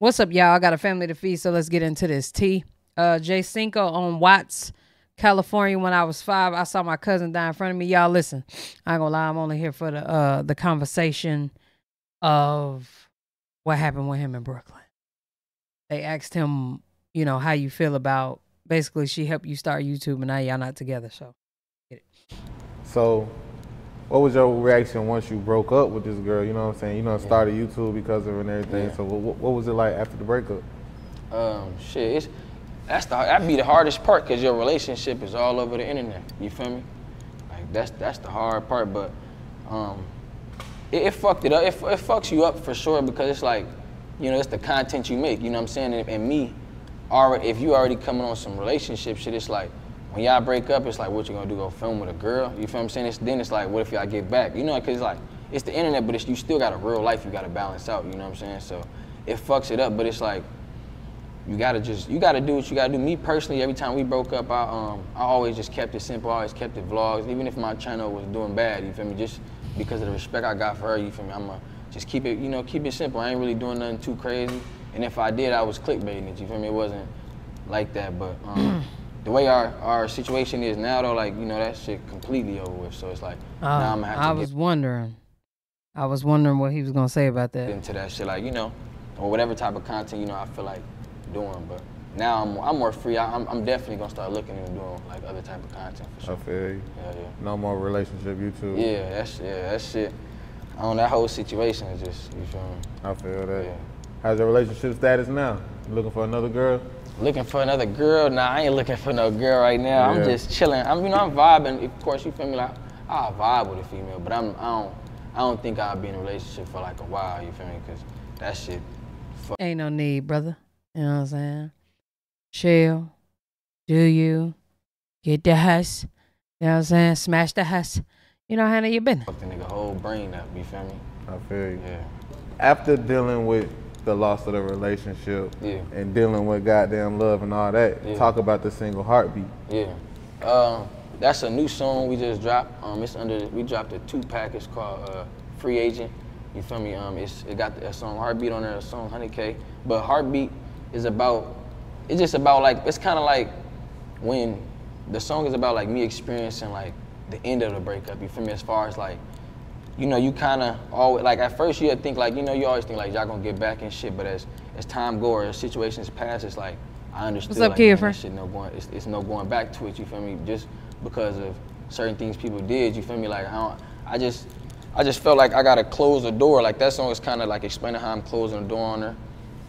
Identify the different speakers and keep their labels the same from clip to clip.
Speaker 1: What's up, y'all? I got a family to feed, so let's get into this. T. Uh, Jay Cinco on Watts, California. When I was five, I saw my cousin die in front of me. Y'all listen. I ain't gonna lie. I'm only here for the uh the conversation of what happened with him in Brooklyn. They asked him, you know, how you feel about. Basically, she helped you start YouTube, and now y'all not together. So
Speaker 2: So, what was your reaction once you broke up with this girl? You know what I'm saying? You know, started YouTube because of her and everything.
Speaker 3: Yeah.
Speaker 2: So, what, what was it like after the breakup?
Speaker 3: Um, shit, it's, that's the that be the hardest part because your relationship is all over the internet. You feel me? Like that's that's the hard part, but um, it, it fucked it up. It, it fucks you up for sure because it's like, you know, it's the content you make. You know what I'm saying? And, and me, already, if you already coming on some relationship shit, it's like when y'all break up, it's like what you gonna do? Go film with a girl? You feel what I'm saying? It's, then it's like, what if y'all get back? You know, because like it's the internet, but it's, you still got a real life you got to balance out. You know what I'm saying? So it fucks it up, but it's like you gotta just you gotta do what you gotta do. Me personally, every time we broke up, I um I always just kept it simple. I always kept it vlogs, even if my channel was doing bad. You feel me? Just because of the respect I got for her. You feel me? I'ma just keep it you know keep it simple. I ain't really doing nothing too crazy. And if I did, I was clickbaiting it. You feel me? It wasn't like that. But um, the way our our situation is now, though, like you know that shit completely over with. So it's like now
Speaker 1: uh,
Speaker 3: I'm gonna have to
Speaker 1: I
Speaker 3: get
Speaker 1: was wondering. I was wondering what he was gonna say about that.
Speaker 3: into that shit, like you know, or whatever type of content you know I feel like doing. But now I'm I'm more free. I, I'm I'm definitely gonna start looking into doing like other type of content for
Speaker 2: I
Speaker 3: sure.
Speaker 2: feel you.
Speaker 3: Yeah, yeah,
Speaker 2: No more relationship YouTube.
Speaker 3: yeah. that's shit, yeah, that shit. On that whole situation is just you feel me?
Speaker 2: I feel that.
Speaker 3: Yeah.
Speaker 2: How's your relationship status now? You looking for another girl?
Speaker 3: Looking for another girl? Nah, I ain't looking for no girl right now.
Speaker 2: Yeah.
Speaker 3: I'm just chilling. I'm you know I'm vibing. Of course, you feel me? Like I'll vibe with a female, but I'm I don't I don't think I'll be in a relationship for like a while. You feel me? Cause that shit.
Speaker 1: Ain't no need, brother. You know what I'm saying? Chill. Do you. Get the house. You know what I'm saying? Smash the house. You know, handle you been?
Speaker 3: Fuck the nigga whole brain up. You feel me?
Speaker 2: I feel you.
Speaker 3: Yeah.
Speaker 2: After dealing with the loss of the relationship
Speaker 3: Yeah.
Speaker 2: and dealing with goddamn love and all that,
Speaker 3: Yeah.
Speaker 2: talk about the single heartbeat.
Speaker 3: Yeah. Um, that's a new song we just dropped. Um, it's under we dropped a two pack. It's called uh, Free Agent. You feel me? Um, it's it got a song Heartbeat on there, a song 100K. But Heartbeat is about it's just about like it's kind of like when the song is about like me experiencing like the end of the breakup. You feel me? As far as like you know, you kind of always like at first you think like you know you always think like y'all gonna get back and shit, but as as time go or as situations pass, it's like I understood.
Speaker 1: up,
Speaker 3: like,
Speaker 1: kid,
Speaker 3: man, that shit no going. It's, it's no going back to it. You feel me? Just because of certain things people did. You feel me? Like I don't. I just I just felt like I gotta close the door. Like that song is kind of like explaining how I'm closing the door on her,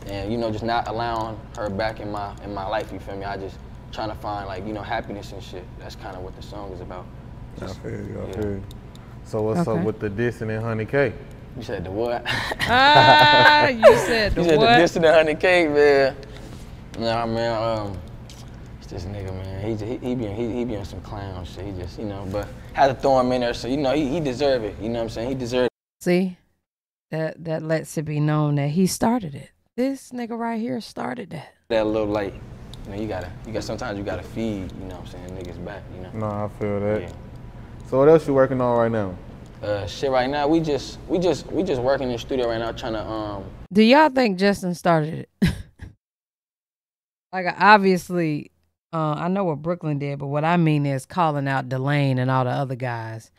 Speaker 3: and you know just not allowing her back in my in my life. You feel me? I just trying to find like you know happiness and shit. That's kind of what the song is about.
Speaker 2: I feel you. I
Speaker 3: yeah.
Speaker 2: feel you. So what's
Speaker 1: Okay.
Speaker 2: up with the dissing and Honey K?
Speaker 3: You said the what?
Speaker 1: Ah, you said the
Speaker 3: You said
Speaker 1: what?
Speaker 3: the distant honey cake, man. Nah, man. Um, it's this nigga, man. He he, he be he, he be on some clown shit. He just you know, but had to throw him in there, so you know he, he deserve it. You know what I'm saying? He deserved.
Speaker 1: See, that that lets it be known that he started it. This nigga right here started that.
Speaker 3: that little like, you know, you gotta, you got sometimes you gotta feed, you know what I'm saying, niggas back, you know.
Speaker 2: No, I feel that.
Speaker 3: Yeah.
Speaker 2: So what else you working on right now?
Speaker 3: Uh, shit, right now we just, we just, we just working in the studio right now, trying to, um,
Speaker 1: Do y'all think Justin started it? like obviously, uh, I know what Brooklyn did, but what I mean is calling out Delane and all the other guys.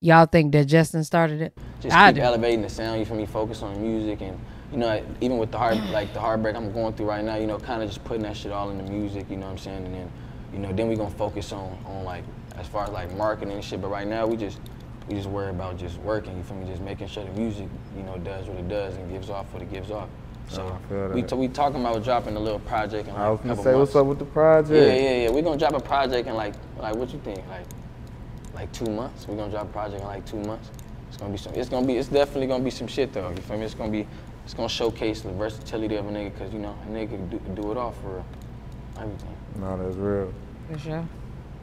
Speaker 1: Y'all think that Justin started it?
Speaker 3: just
Speaker 1: I
Speaker 3: keep
Speaker 1: do.
Speaker 3: elevating the sound. You feel me? Focus on the music and, you know, even with the heart, like the heartbreak I'm going through right now, you know, kind of just putting that shit all in the music. You know what I'm saying? And then, you know, then we gonna focus on, on like, as far as like marketing and shit. But right now we just, we just worry about just working. You feel me? Just making sure the music, you know, does what it does and gives off what it gives off. So we t- we talking about dropping a little project in like
Speaker 2: I was gonna say,
Speaker 3: months.
Speaker 2: what's up with the project?
Speaker 3: Yeah, yeah, yeah. We're gonna drop a project in like, like what you think? Like, like two months. We're gonna drop a project in like two months. It's gonna be some. It's gonna be. It's definitely gonna be some shit though. You feel me? It's gonna be. It's gonna showcase the versatility of a nigga, cause you know a nigga can do, do it all for real. Everything.
Speaker 2: No, that's real.
Speaker 1: For sure.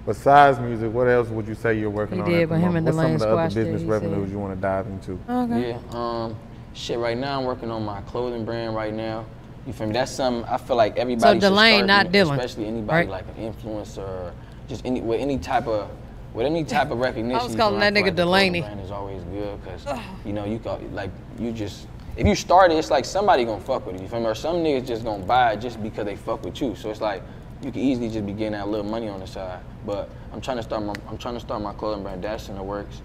Speaker 2: Besides music, what else would you say you're working
Speaker 1: He
Speaker 2: on?
Speaker 1: did,
Speaker 2: at the
Speaker 1: but him
Speaker 2: moment?
Speaker 1: and
Speaker 2: What's some
Speaker 1: Delane
Speaker 2: of the other business revenues
Speaker 1: said.
Speaker 2: you want to dive into?
Speaker 1: Okay.
Speaker 3: Yeah. Um, shit. Right now I'm working on my clothing brand right now. You feel me? That's something I feel like everybody. should
Speaker 1: Delane,
Speaker 3: start
Speaker 1: not
Speaker 3: doing,
Speaker 1: Dylan,
Speaker 3: Especially anybody
Speaker 1: right?
Speaker 3: like an influencer, or just any with any type of. With any type of recognition,
Speaker 1: I
Speaker 3: was
Speaker 1: calling that nigga
Speaker 3: like the
Speaker 1: Delaney.
Speaker 3: Brand is always good because you know you got like you just if you start it, it's like somebody gonna fuck with it. You feel me? Or some niggas just gonna buy it just because they fuck with you. So it's like you can easily just be getting that little money on the side. But I'm trying to start my I'm trying to start my clothing brand. That's in the works.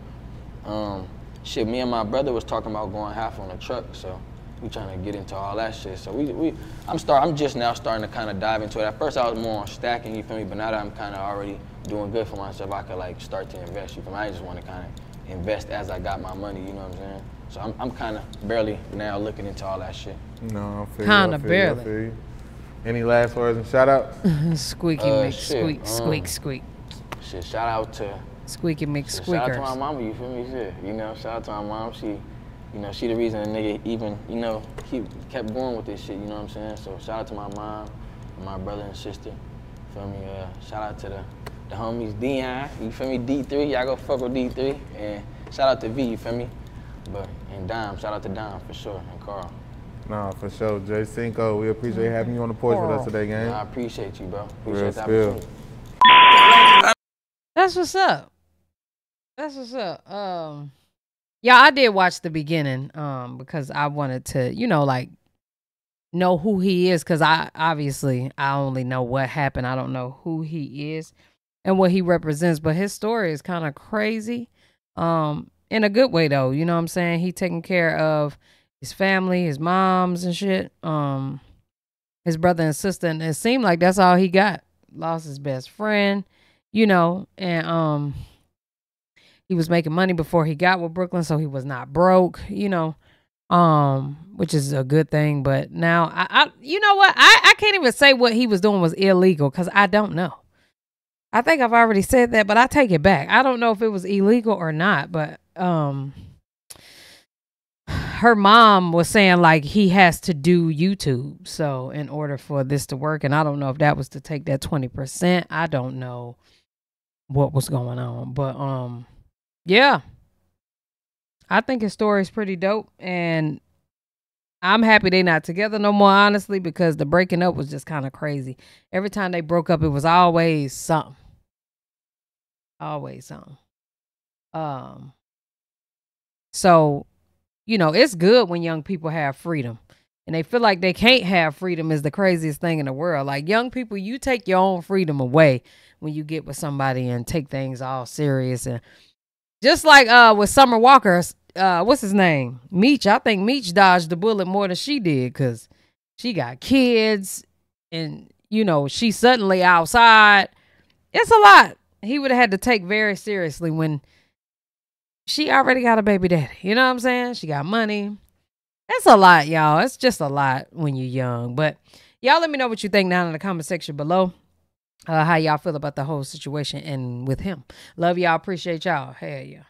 Speaker 3: Um, shit, me and my brother was talking about going half on a truck. So we trying to get into all that shit. So we, we I'm start I'm just now starting to kind of dive into it. At first I was more on stacking, you feel me? But now that I'm kind of already doing good for myself, I could like start to invest. You feel me? I just want to kind of invest as I got my money. You know what I'm saying? So I'm, I'm kind of barely now looking into all that shit.
Speaker 2: No, I feel
Speaker 1: Kinda
Speaker 2: you, I feel you,
Speaker 1: barely.
Speaker 2: Feel you. Any last words and shout outs?
Speaker 1: Squeaky
Speaker 3: Uh,
Speaker 1: make
Speaker 3: shit,
Speaker 1: squeak,
Speaker 3: um,
Speaker 1: squeak, squeak.
Speaker 3: Shit, shout out to
Speaker 1: Squeaky make
Speaker 3: shit, shout out to my
Speaker 1: squeakers.
Speaker 3: mama. You feel me? Shit, you know, shout out to my mom. She, you know, she the reason a nigga even, you know, keep kept going with this shit. You know what I'm saying? So shout out to my mom, and my brother and sister. Feel me? Uh, shout out to the the homies Dion. You feel me? D3. Y'all go fuck with D3. And shout out to V. You feel me? But and Dom. Shout out to Dom for sure. And Carl.
Speaker 2: No, for sure. Jay Cinco, we appreciate having you on the porch with us today, gang.
Speaker 3: I appreciate you, bro.
Speaker 2: Real
Speaker 3: Appreciate the
Speaker 2: spill.
Speaker 3: opportunity.
Speaker 1: That's what's up. That's what's up. Um, yeah, I did watch the beginning. Um, because I wanted to, you know, like know who he is. Because I obviously I only know what happened. I don't know who he is and what he represents. But his story is kind of crazy. Um, in a good way though. You know what I'm saying? He taking care of his family, his moms and shit. Um, his brother and sister, and it seemed like that's all he got. Lost his best friend you know, and um he was making money before he got with Brooklyn, so he was not broke, you know. Um, which is a good thing, but now I, I you know what? I, I can't even say what he was doing was illegal because I don't know. I think I've already said that, but I take it back. I don't know if it was illegal or not, but um her mom was saying like he has to do YouTube. So in order for this to work, and I don't know if that was to take that 20%. I don't know what was going on. But um yeah. I think his story is pretty dope and I'm happy they not together no more, honestly, because the breaking up was just kind of crazy. Every time they broke up, it was always something. Always something. Um so, you know, it's good when young people have freedom. And they feel like they can't have freedom is the craziest thing in the world. Like young people, you take your own freedom away when you get with somebody and take things all serious and just like uh with Summer Walker, uh what's his name? Meech. I think Meech dodged the bullet more than she did cuz she got kids and you know, she's suddenly outside. It's a lot. He would have had to take very seriously when she already got a baby daddy. You know what I'm saying? She got money. That's a lot, y'all. It's just a lot when you're young. But y'all let me know what you think down in the comment section below. Uh, how y'all feel about the whole situation and with him. Love y'all. Appreciate y'all. Hell yeah.